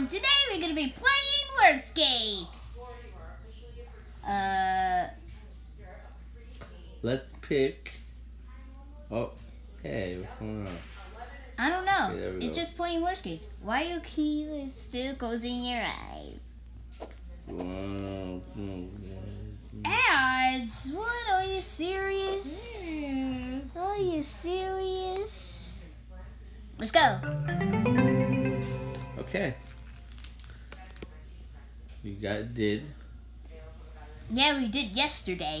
and today we're gonna be playing Wordscape. Uh, Let's pick. Oh, hey, what's going on? I don't know. Okay, it's go. just playing Wordscape. Why you keep still closing your eyes? Wow. Ads? What? Are you serious? Are you serious? Let's go. Okay. You got did. Yeah, we did yesterday.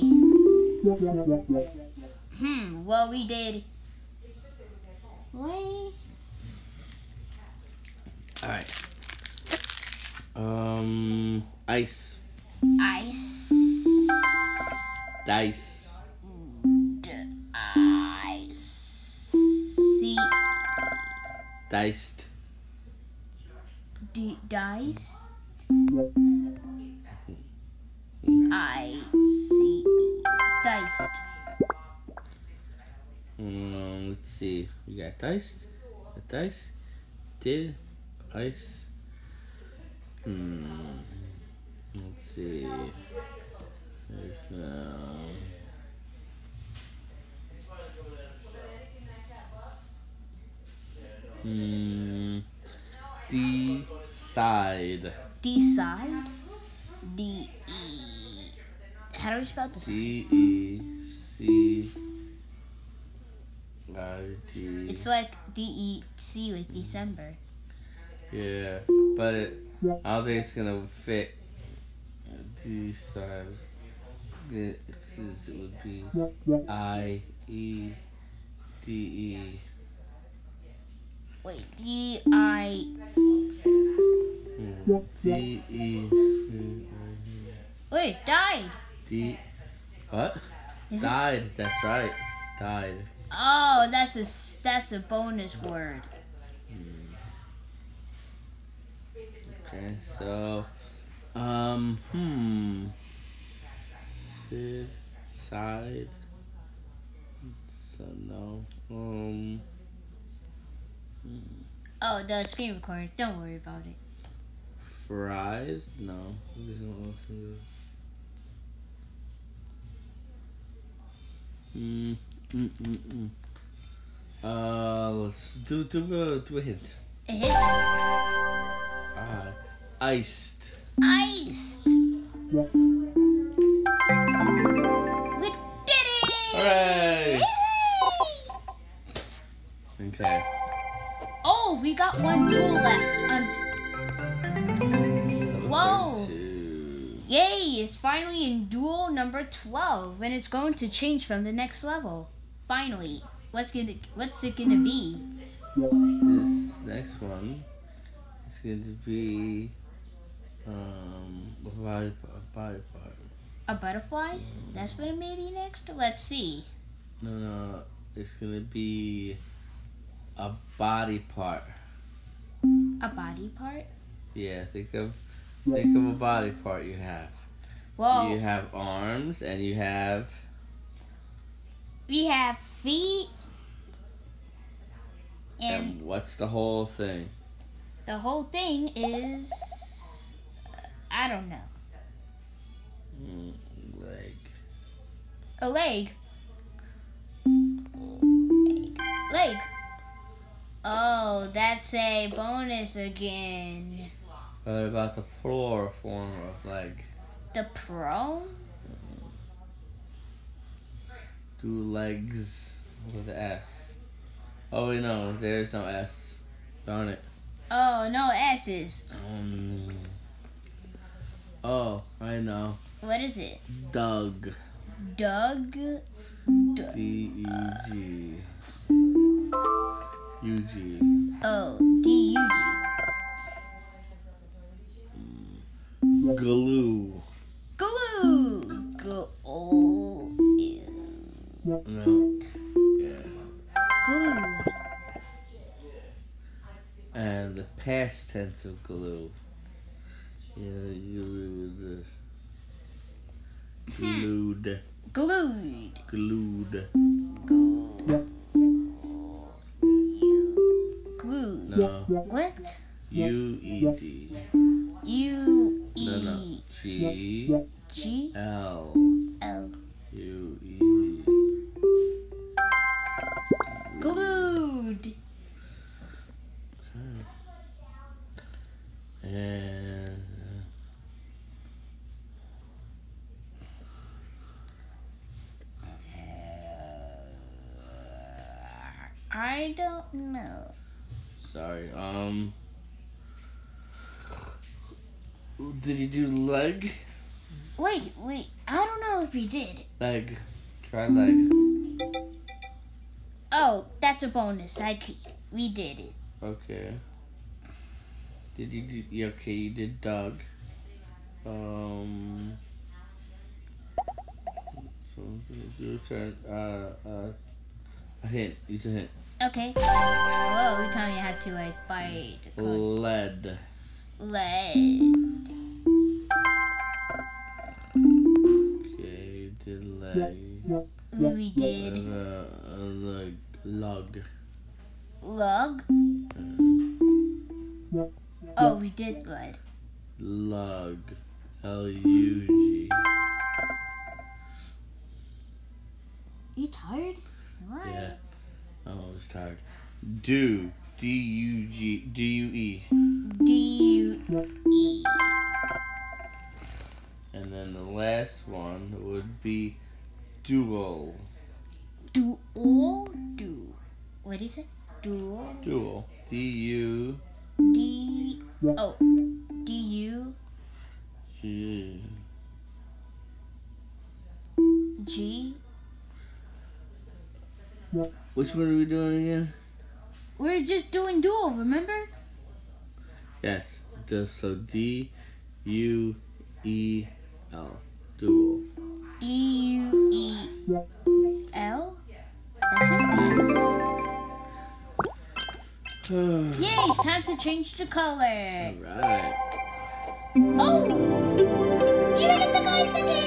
Hmm. Well, we did. Wait. All right. Um, ice, Ice. dice, D- ice. Diced, D- dice. I C. Diced. Um, let's see. We got diced, got dice, did, ice. Hmm. Let's see. There's um. Hmm. Decide. Decide. D E. How do we spell this? D E C I T. It's like D E C with December. Yeah, but it, I don't think it's gonna fit. Decide. Because it would be I E D E. Wait, D I. Hmm. D E Wait, died. D. What? Is it? Died. That's right. Died. Oh, that's a that's a bonus word. Okay, so, um, hmm. Sid, side. So no. Um. Oh, the screen recorder. Don't worry about it. Fried? No. We don't want to do- Mm, mm, mm, mm. Uh, let's do do a do a hint. A hit. Uh, iced. Iced. We did it! Hooray! Yay! Okay. Oh, we got one duel left. Whoa. Yay! It's finally in duel number twelve, and it's going to change from the next level. Finally, what's gonna what's it gonna be? This next one is going to be um a butterfly. A body part. A butterflies? That's what it may be next. Let's see. No, no, it's going to be a body part. A body part. Yeah, think of think of a body part you have. Well, You have arms and you have we have feet, and and what's the whole thing? the whole thing is uh, I don't know. Mm, Like A leg. Leg. Leg. Oh, that's a bonus again. What about the plural form of leg? The pro? Two legs with S. Oh wait, no, there's no S. Darn it. Oh, no S's. Um. Oh, I know. What is it? Doug. Doug? D E G. U G. Oh, D U. G. Glue. Glue. Glue. No. Yeah. Glue. And the past tense of glue. Yeah, you this. Hmm. Glued. Glued. Glued. Glue. Glued. No. What? U E D. U No, no. E G G L L. U E. Glued. And I don't know. sorry. Um. Did he do leg? Wait, wait. I don't know if he did. Leg. Try leg. Oh, that's a bonus. I we did it. Okay. Did you do? Yeah, okay, you did dog. Um. So do a turn. Uh, uh, a hint. Use a hint. Okay. Whoa, you telling me I have to like buy code. Lead. Lead. We did uh, leg. Lug. lug. Oh, we did. Lug. L U G. You tired? Why? Yeah. Oh, I was tired. Do. D U G. D U E. D U E. And then the last one would be dual. Do all do. What is it? Dual. Dual. D U D oh D U G. G. Which one are we doing again? We're just doing dual. Remember? Yes. So D U E L. Dual. D U E L. That's it. Yes. Yay! It's time to change the color. Alright. Oh! You get the card again!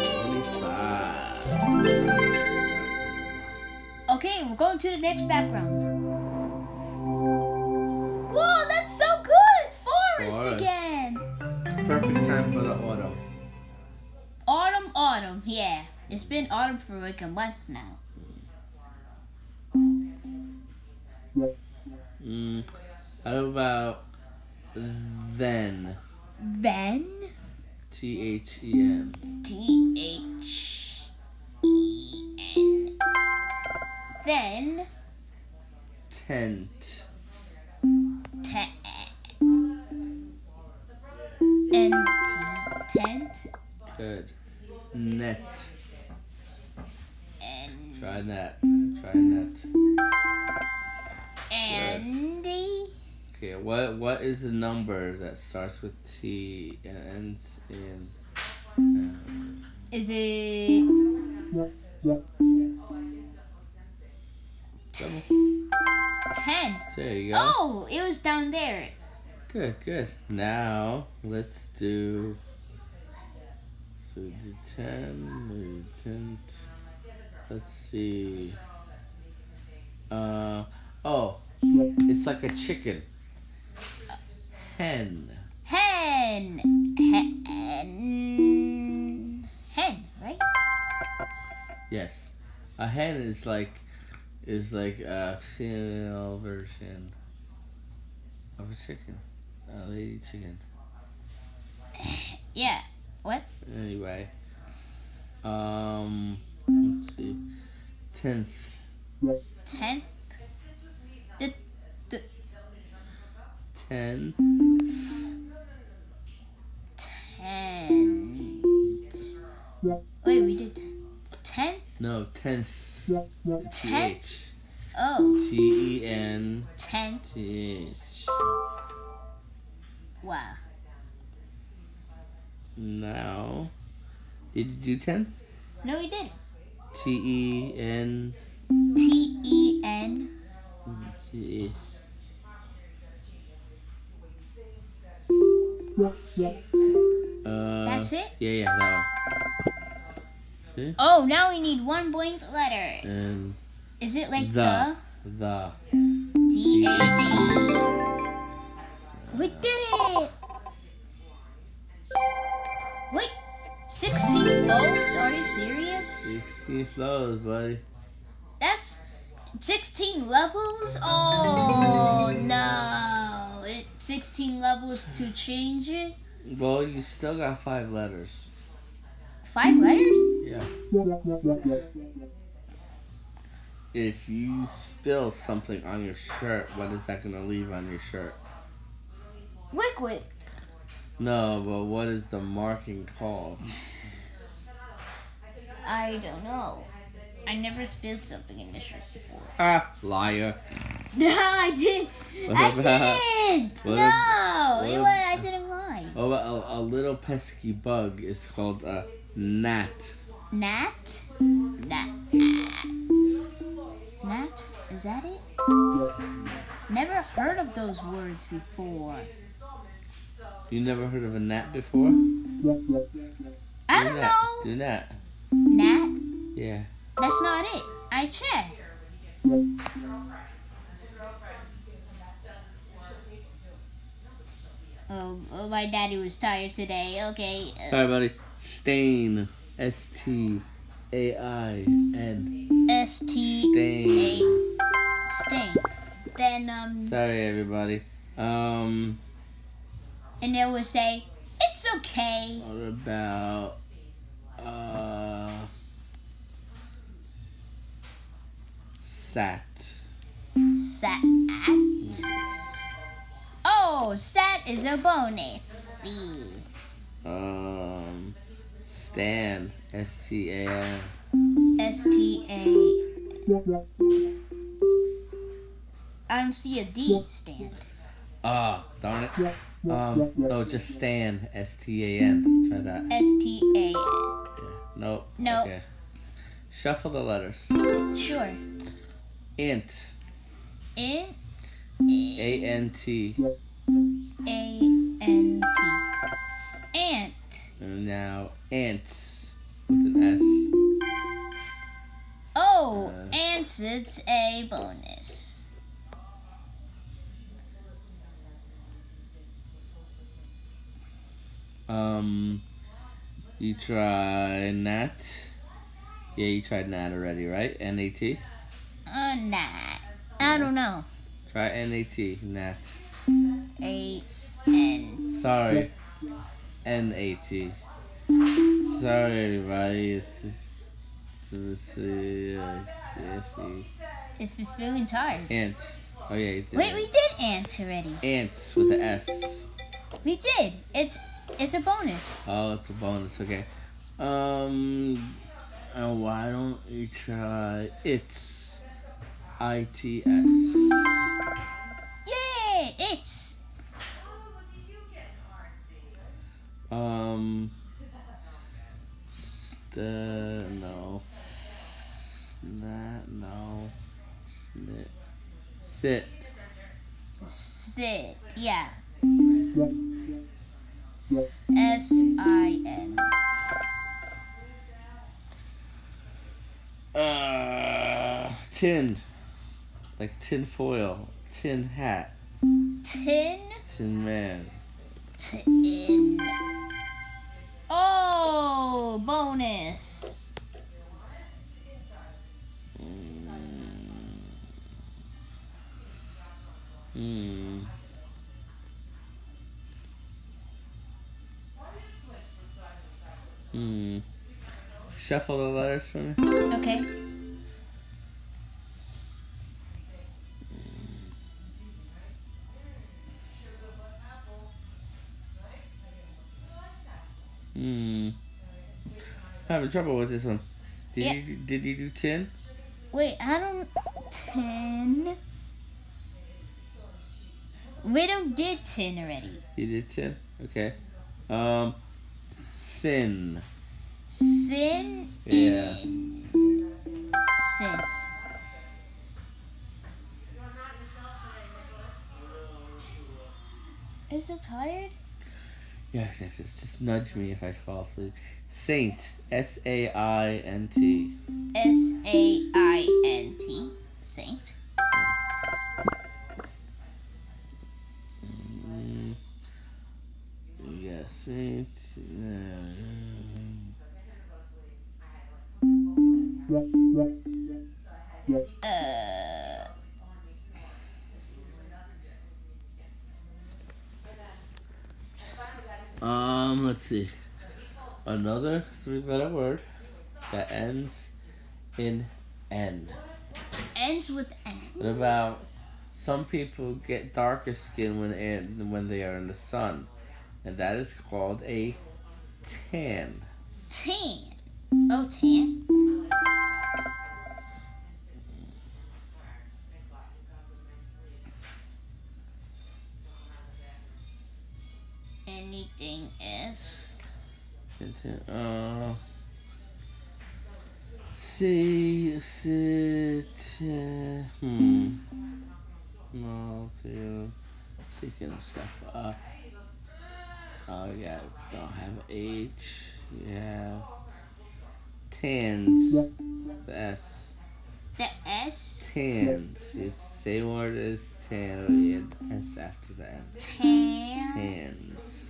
Okay, we're going to the next background. Whoa, that's so good! Forest, Forest. again! Perfect time for the autumn. Autumn, autumn, yeah. It's been autumn for like a month now. Mm, how about then? Then, T H E N. T H E N. Then, Tent. tent. And tent. Good. Net. Try net. Try net. Andy. Okay, what what is the number that starts with T and ends in? um, Is it ten? There you go. Oh, it was down there. Good, good. Now let's do. So we did ten. We did ten. Let's see. Uh oh, it's like a chicken. Hen. Hen. Hen. Hen, right? Yes, a hen is like is like a female version of a chicken, a lady chicken. Yeah. What? Anyway, um, tenth, Tenth. The the ten, ten. Wait, we did tenth. no tenth, T H, Oh, T E N tenth. T H. Wow. Now, did you do tenth? No, we did. T E N T E N. T H. Uh, That's it. Yeah, yeah, that one. See? Oh, now we need one blank letter. And Is it like The. the? the. T H E. We did Sixteen floors? Are you serious? Sixteen floors, buddy. That's 16 levels? Oh, no. 16 levels to change it? Well, you still got five letters. Five letters? Yeah. If you spill something on your shirt, what is that going to leave on your shirt? Liquid. No, but what is the marking called? I don't know. I never spilled something in the shirt before. Ah, liar. No, I didn't. What I about- didn't. no, ab- it what wa- ab- I didn't lie. Oh, a, a little pesky bug is called a gnat. Gnat? Gnat. Nat. Nat? Is that it? Never heard of those words before. You never heard of a gnat before? I Do don't gnat. know. Do gnat. Nat? Yeah. That's not it. I checked. Oh, oh, my daddy was tired today. Okay. Sorry, buddy. Stain. S T A I N. S T Stain. A stain. Then um, Sorry, everybody. Um, and they would say, "It's okay." what about uh, sat? Sat. Oh, sat is a bonus. B. Um, Stan. S T A N. S T A. I don't see a D stand. Ah, darn it. Um, no, just Stan. S T A N. Try that. S T A Nope. No. Okay. Shuffle the letters. Sure. Ant. In A N T. A N T. Ant. And now ants with an S. Oh, Uh. ants. It's a bonus. Um, you try Nat. Yeah, you tried Nat already, right? N A T. Uh, nah. I don't know. Try N A T. Nat. A N. Sorry. N A T. Sorry, everybody. It's just. It's, uh, It's just feeling tired. ant. Oh yeah. Wait, we did ant already. Ants with an S. We did. It's it's a bonus. Oh, it's a bonus. Okay. Um, and why don't you try it's I T S? Yay! It's Um, st- no, snat, no, snit, sit. sit. Yeah. S I N. Uh, tin, like tin foil, tin hat, Tin. tin man. Tin. Oh, bonus. Hmm. Hmm. Shuffle the letters for me. Okay. Hmm. Having trouble with this one. Did Yeah. you did you do ten? Wait, I don't. Tin. We don't did ten already. You did ten? Okay. Um. Sin. Sin. Yeah. Sin. Is it tired? Yes, yes, yes. Just nudge me if I fall asleep. Saint. S A I N T. S A I N T. Saint. Saint. uh, Uh, Um, let's see. Another three-letter word that ends in N. ends with N. What about some people get darker skin when when they are in the sun, and that is called a tan. Tan. Oh, tan. Anything else? Uh, see, sit, uh, hmm. No, feel, thinking of stuff. Uh, oh yeah, don't have H. Yeah. Tans. The S. The S. Tans. It's same word as tan, or you add S after the N. Tan. Tans.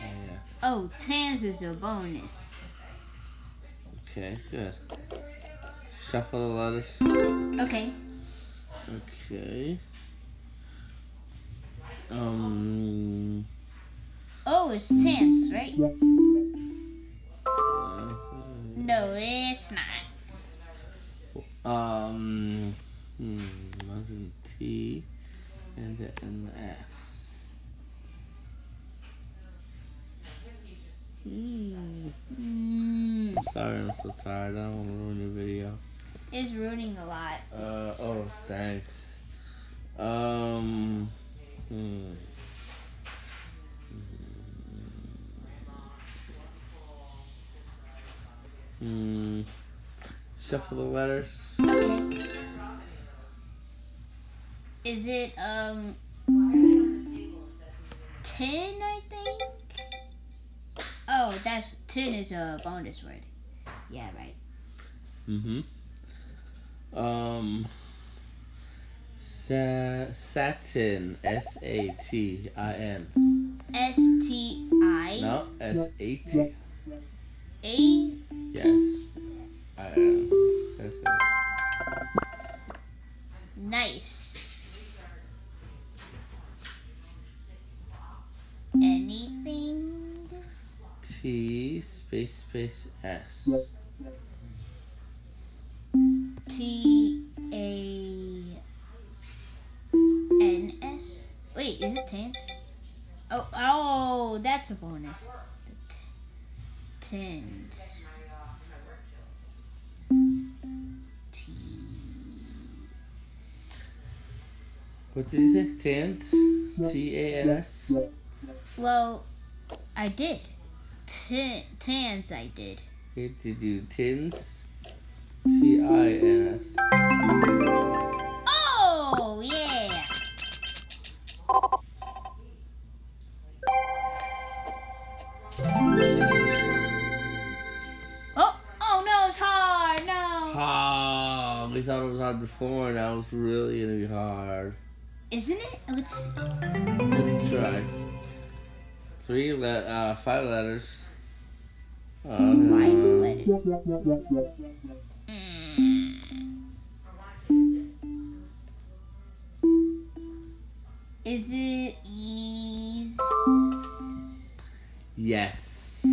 Yeah. Oh, tans is a bonus. Okay, good. Shuffle the letters. Okay. Okay. Um. Oh, it's tans, right? uh, No, it's not. Um. Hmm. Wasn't T, and then an S. Mm, Sorry, I'm so tired. I don't want to ruin your video. it's ruining a lot. Uh oh, thanks. Um. Hmm. Hmm. Shuffle the letters. Is it um ten? I think. Oh, that's ten is a bonus word. Yeah, right. Mm-hmm. Um. Sa- satin. S A T I N. S T I No, S A T. A. Yes. I. Satin. Nice. Anything? T space space S. T A N S. Wait, is it tens? Oh, oh, that's a bonus. Tens. T. What did you say? Tans? T A N S? Well, I did. Ten, tans, I did. Okay, did you tins? T I N S. thought that was hard before, now it's really gonna be hard. Isn't it? Oh, It's Let's try. Three le- uh, five letters. Uh, five letters. Mm. Is it ease? Yes.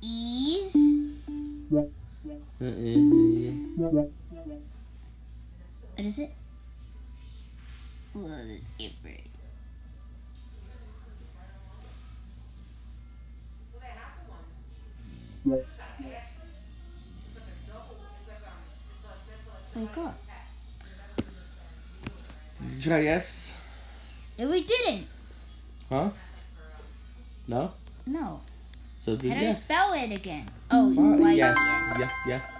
Ease? Uh-uh. What is it? Well, it's different. Wake up. Did you try yes? No, we didn't. Huh? No? No. So do How do I yes. spell it again? Oh, Uh, yes. yes. Yeah,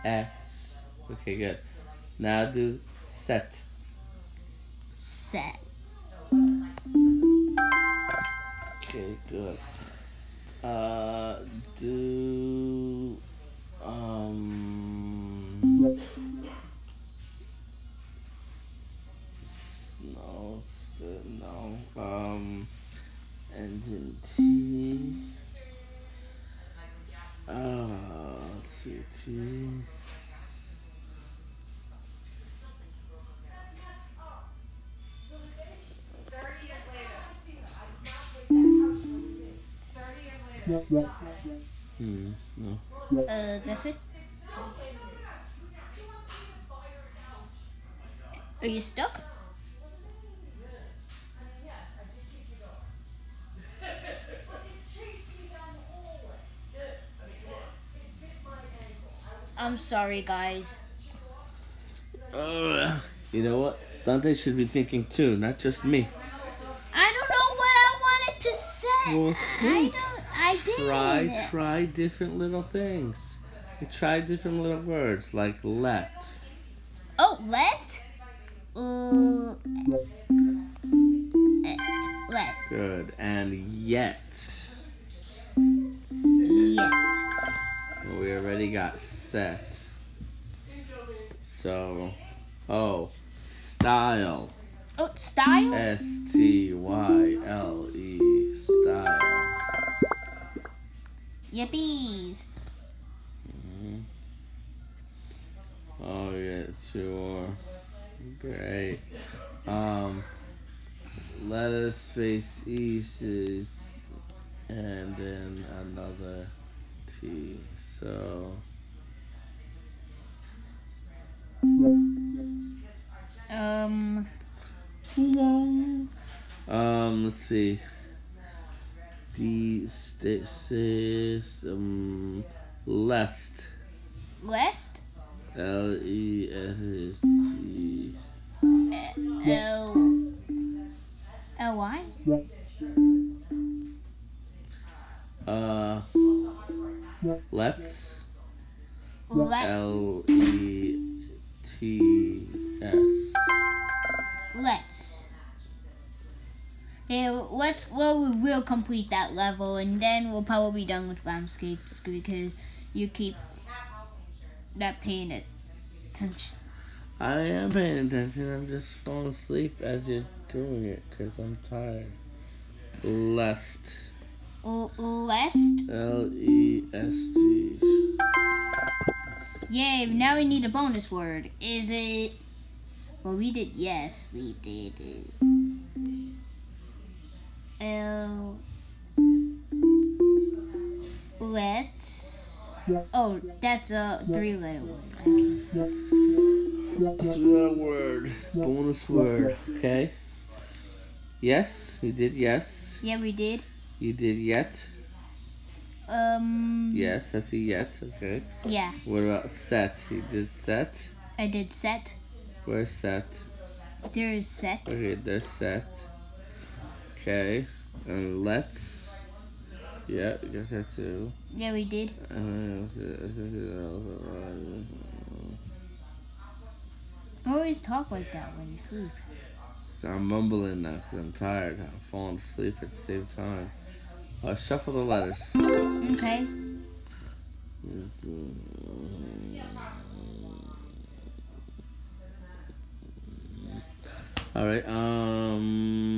yeah. S. Okay, good. Now do set. Set. Okay, good. Uh, do um. No, st- no. Um, and in T. Uh, let's see. T. Hmm. No. Uh, that's it. Are you stuck? I'm sorry, guys. Uh, you know what? Dante should be thinking too, not just me. I don't know what I wanted to say. Well, I think. don't. I did. Try, try different little things. You try different little words like let. Oh, let. Uh, et, let. Good. And yet. Yet. We already got set. So, oh, style. Oh, style. S T Y L E. Style. Yippies. Oh yeah, sure. Great. Um, letter space E's and then another T. So Um. um, let's see. The stasis um lest West. L E S T. L. L Y. Uh, let's Let. L E T S. Let's. Yeah, let's. Well, we will complete that level, and then we'll probably be done with landscapes because you keep not paying attention. I am paying attention. I'm just falling asleep as you're doing it because I'm tired. Lest. L- lest. L E S T. Yay! Now we need a bonus word. Is it? Well, we did. Yes, we did. it. L. Let's. Oh, that's a three-letter word. That's a word. Bonus word. Okay. Yes, you did yes. Yeah, we did. You did yet. Um. Yes, I see yet. Okay. Yeah, What about set? You did set. I did set. Where's set? There is set. Okay, there's set. Okay. And let's. Yeah, I got that too. Yeah, we did. Uh, always talk like that when you sleep. So I'm mumbling now because I'm tired. I'm falling asleep at the same time. Uh, shuffle the letters. Okay. All right. Um.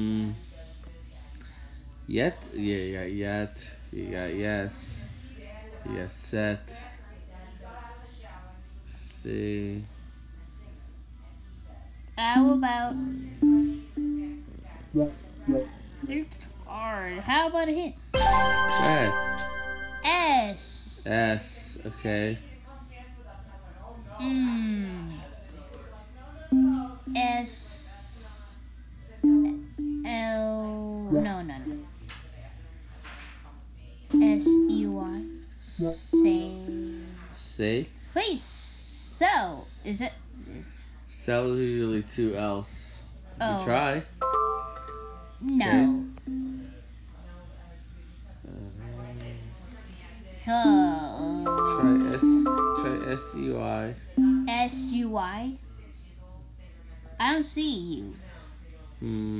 Yet. Yeah. You got yet. You got yes. You set. See. How about? It's hard. How about a hint? Set. S. S. Okay. Mm. S. L. No, no, no. S E Y. Say. See. Wait. So is it? It's Cell is usually two L's. You Oh. try. no. Oh. Try S. Try S U I. S U I. I don't see you. Hmm.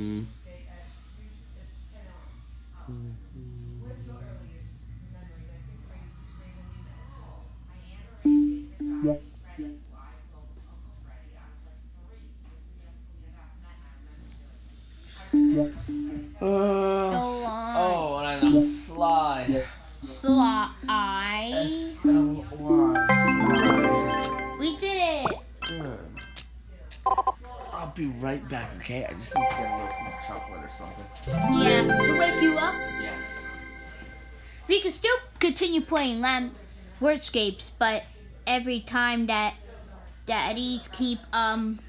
Okay, I just need to get a little piece of chocolate or something. Yeah, to wake you up. Yes. We can still continue playing Lamb Wordscapes, but every time that daddies keep um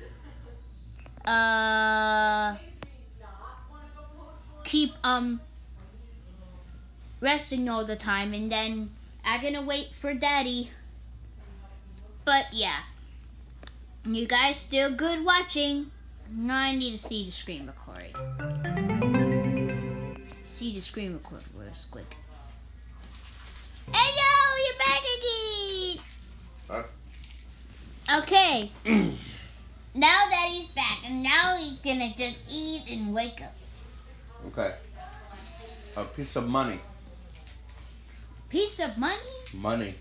uh keep um resting all the time and then I'm gonna wait for daddy. But yeah. You guys still good watching? No, I need to see the screen record. See the screen record real quick. Hey yo, you're back again! Okay. now that he's back, and now he's gonna just eat and wake up. Okay. A piece of money. Piece of money? Money.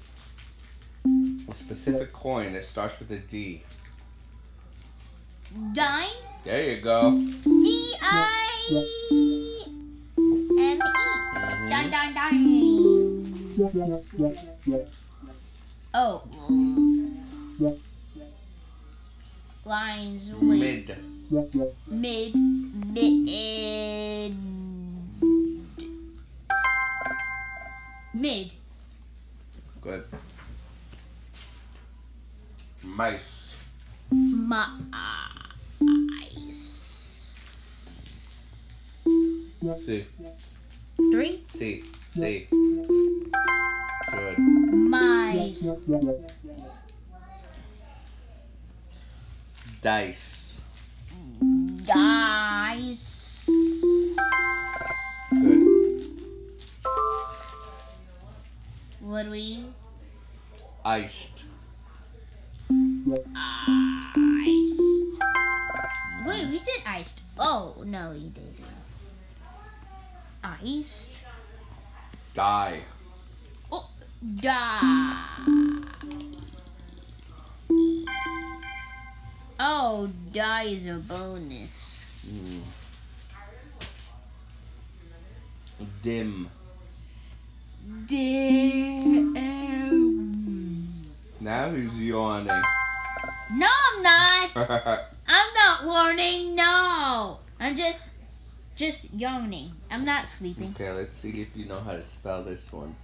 A specific coin that starts with a D. Dime? There you go. D I M E. Mhm. Dime, dime, dime. Oh. Lines with Mid. mid, mid, mid. Good. Mice. Mice. C. Three. C. C. Good. Mice. Dice. Dice. Good. What do we? Iced. Iced. Wait, we did iced. Oh no, you didn't. Iced. Die. Oh, Die. Oh, die is a bonus. Mm. Dim. Damn. Now he's yawning. No, I'm not. I'm not warning. No, I'm just, just yawning. I'm not sleeping. okay, let's see if you know how to spell this one.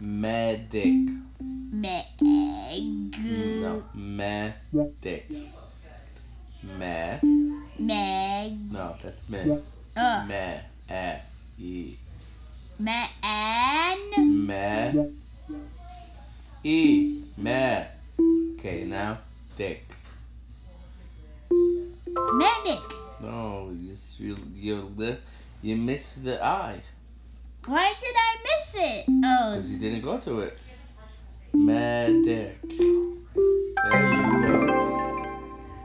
Medic. Meg. No. Medic. Me. Meg. No, that's me. Uh, Me. Eh. E. man. Me. E. Me. Okay, now dick. Medic. No, you you you missed the eye. Why did I miss it? Oh, because you didn't go to it. Medic. There you go.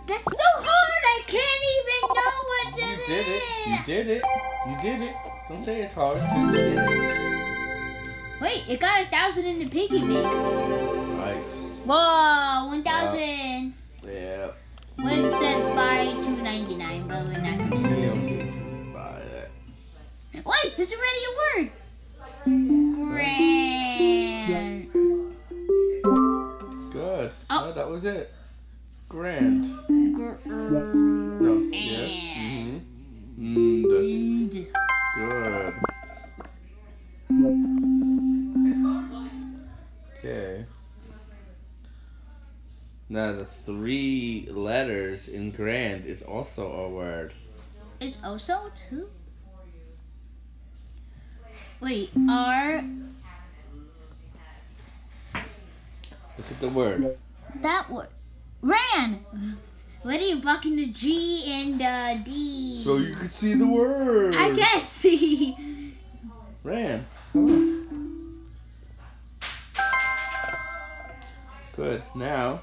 That's so hard. I can't even know what to You did it. You did it. You did it. Don't say it's hard. Wait, it got a thousand in the piggy bank. Nice. Whoa, one thousand. Yeah. When it says bye. 99, but we're not gonna. Don't need to buy it. Wait, there's already a word. Grand. Good. Oh. That was it. Grand. Gr no. Yes. Mm -hmm. Good. Now the three letters in grand is also a word. Is also too? Wait, R. Look at the word. That word. Ran! What are you blocking the G and the D? So you could see the word. I can't see. Ran. Good. Now,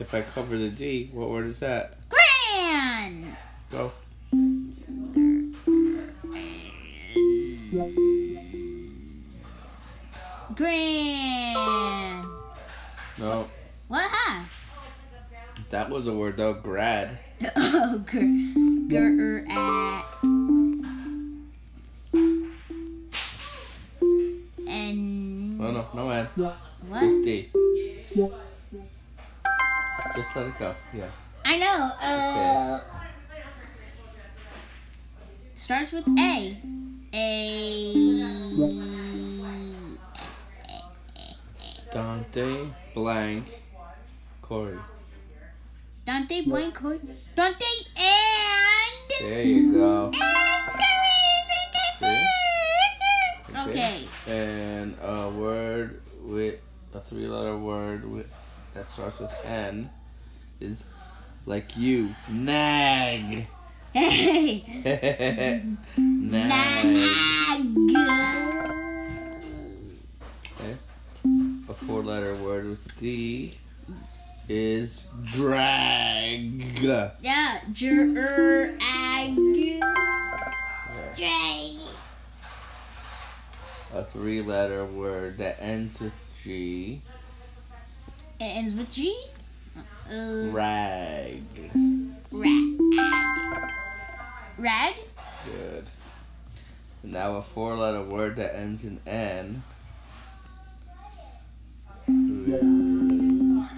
if I cover the D, what word is that? Gran! Go. Gran! No, What, huh? that was a word though. Grad. Oh, gr- gr- er-, at. And. No, no, no, man. What? Just D. Just let it go. Yeah. I know. Uh, starts with A. A. Dante blank Corey. Dante blank. Corey- Dante and. There you go. See? Okay. And a word with a three letter word with that starts with N is like you. Nag. Hey. Nag. Nag. Okay. A four letter word with D is drag. Yeah. Drag. Drag. A three letter word that ends with G. It ends with G. Uh, Rag. rag. Rag. Good. Now a four letter word that ends in N.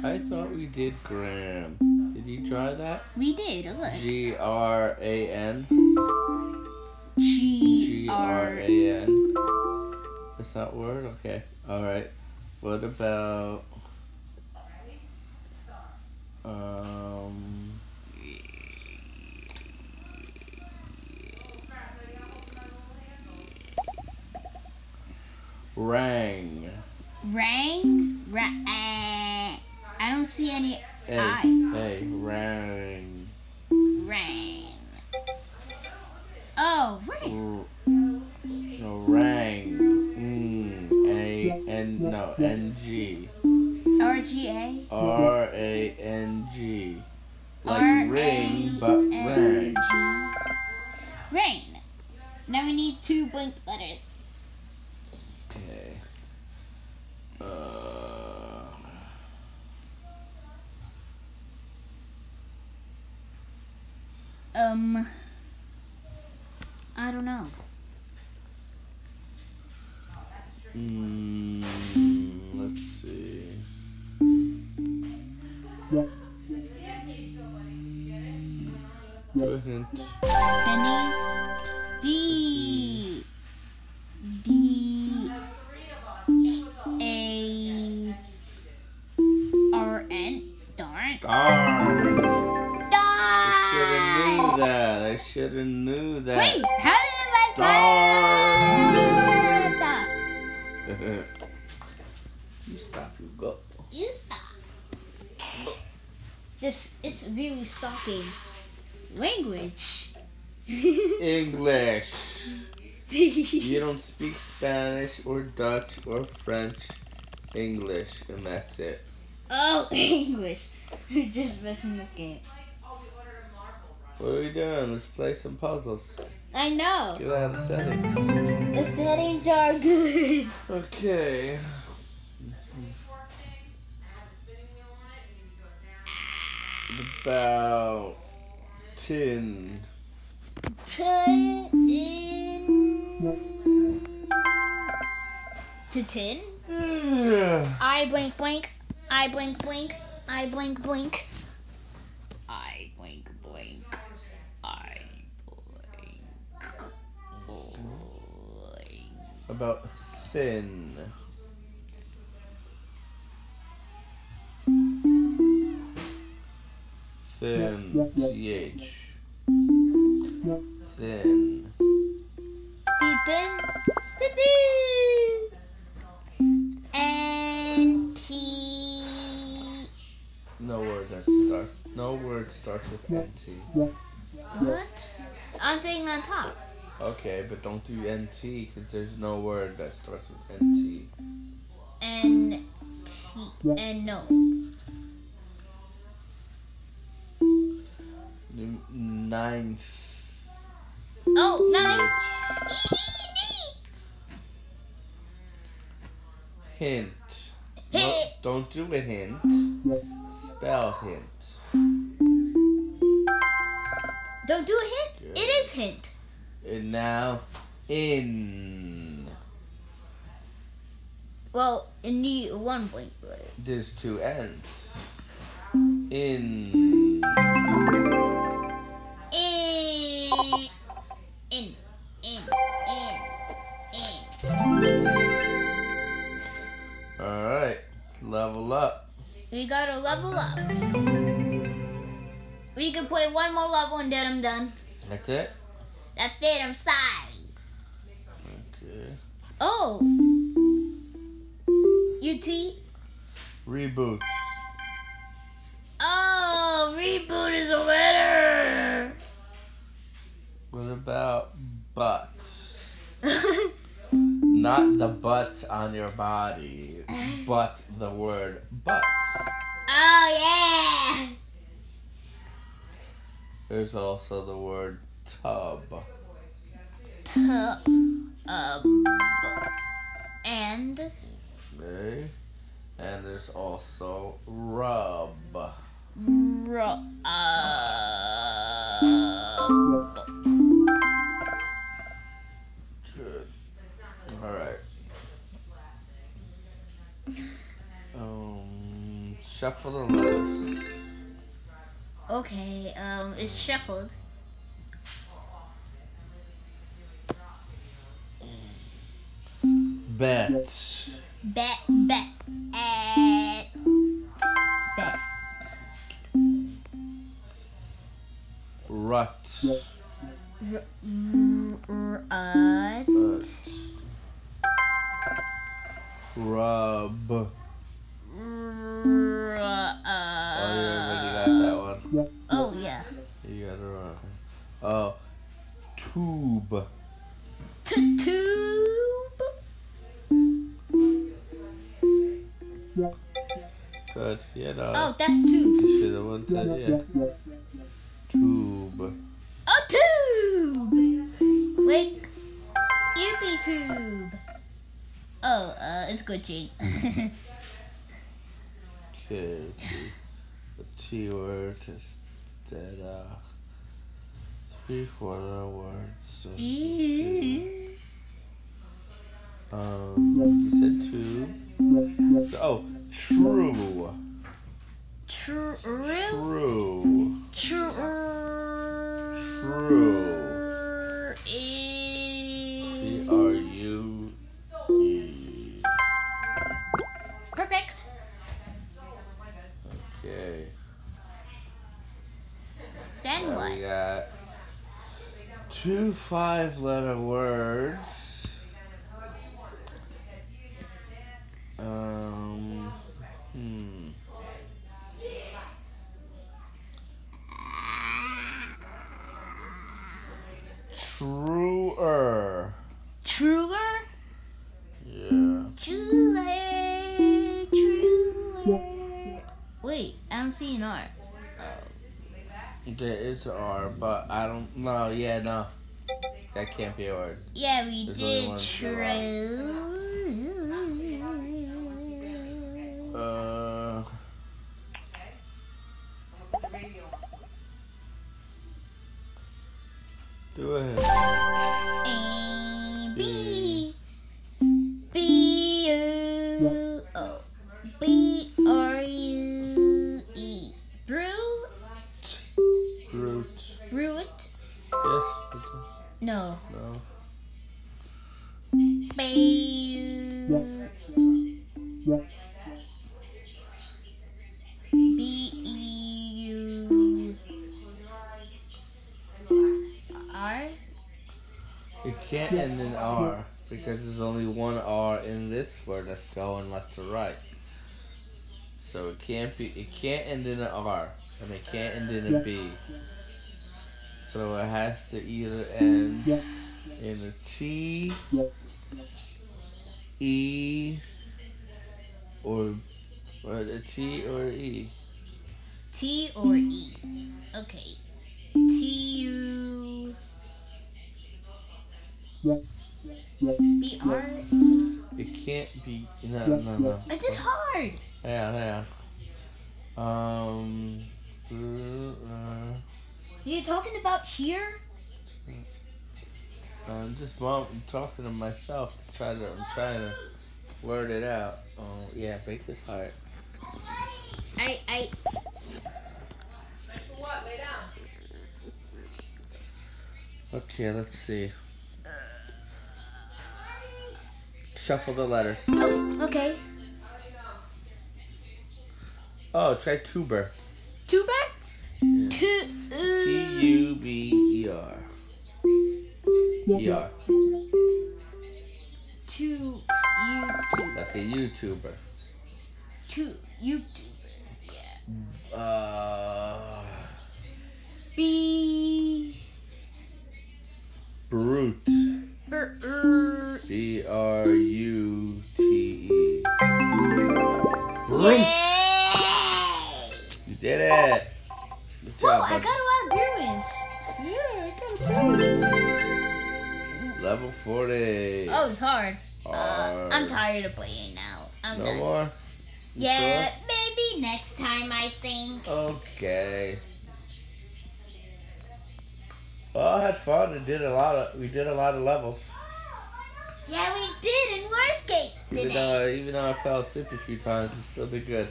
I thought we did gram. Did you try that? We did. Look. G R A N. G R R. A N. That's not word? Okay. Alright. What about um Rang. Rang. Ra- uh, I don't see any Hey, I. hey, rang. Rang. Oh, ring. R- no, rang. Mm, A N no N G. R G A. R A N G. Like ring, but N rang. G. Rain. Now we need two blank letters. Okay. Uh, Um. I don't know. mm, hint. Pennies. D. D. speak Spanish or Dutch or French. English, and that's it. oh, English. You're just messing with game. What are we doing? Let's play some puzzles. I know. Get out of the settings. The settings are good. Okay. About tin. Tin. To tin. I blink blink. I blink blink. I blink blink. I blink blink. I blink blink. About thin. Thin. Th. Thin. Ethan. And No word that starts. No word starts with nt. What? I'm saying on top. Okay, but don't do nt because there's no word that starts with nt. And T. And no. Ninth. Oh, nine. Th. Hint. No, Hint. don't do a hint. Spell hint. Don't do a hint. Good. It is hint. And now, in. Well, in the one letter. There's two. In. In. We gotta level up. We can play one more level and then I'm done. That's it? That's it, I'm sorry. Okay. Oh. UT? Reboot. Oh, reboot is a letter. What about butt? Not the butt on your body, but the word butt. oh, yeah. There's also the word tub. Tub. Um, and Okay. And there's also rub. ro- Alright. Um, shuffle the letters. Okay, um, it's shuffled. Bet. Bet, bet, at, bet. Rut. R- r- uh, Rut. Rub. r- Oh, you already uh, got that one. oh, yeah. You got it wrong. Oh, tube. T- tube. Good. Yeah, no. Oh, that's tube. You should have went to, yeah. Tube. A tube. Like, yippee tube. Oh, uh, it's Gucci. Okay. The T word is that, uh, three, four letter words. So, um, you said tube. Oh, true. True. True. True. True. Five letter words. That can't be. Yeah, we There's did true. B E U R. It can't end in R because there's only one R in this word that's going left to right. So it can't be. It can't end in an R, and it can't end in a B. So it has to either end in a T, E, or or a T or E. T or E? Okay. T U B R. It can't be. No, no, no. It's just hard. Yeah, yeah. Um. Uh, You're talking about here? I'm just mom, I'm talking to myself to try to. I'm trying to word it out. Oh yeah, break this heart. I I What? Lay down. Okay, let's see. Shuffle the letters. Oh, okay. Oh, try tuber. Tuber? Tu- uh. T U B E R. E R. To YouTube. Like a YouTuber. To YouTube. Yeah. Uh, B. brute. Br- er, B R U T E. Brute. Yay! You did it. Good Whoa, I got a lot of pyramids. Yeah, I got a Level 40. Oh, it's hard. Uh, I'm tired of playing now. I'm No done. more? You Yeah, maybe next time, I think. Okay. Well, I had fun and did a lot of. We did a lot of levels. Yeah, we did in Wordscapes Even though, even though I fell asleep a few times, we still did good.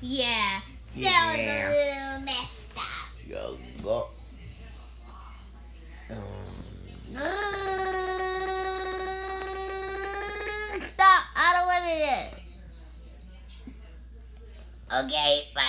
Yeah, that Yeah. was a little messed up. Yo, go. Um, Stop! I don't want it. Okay, bye.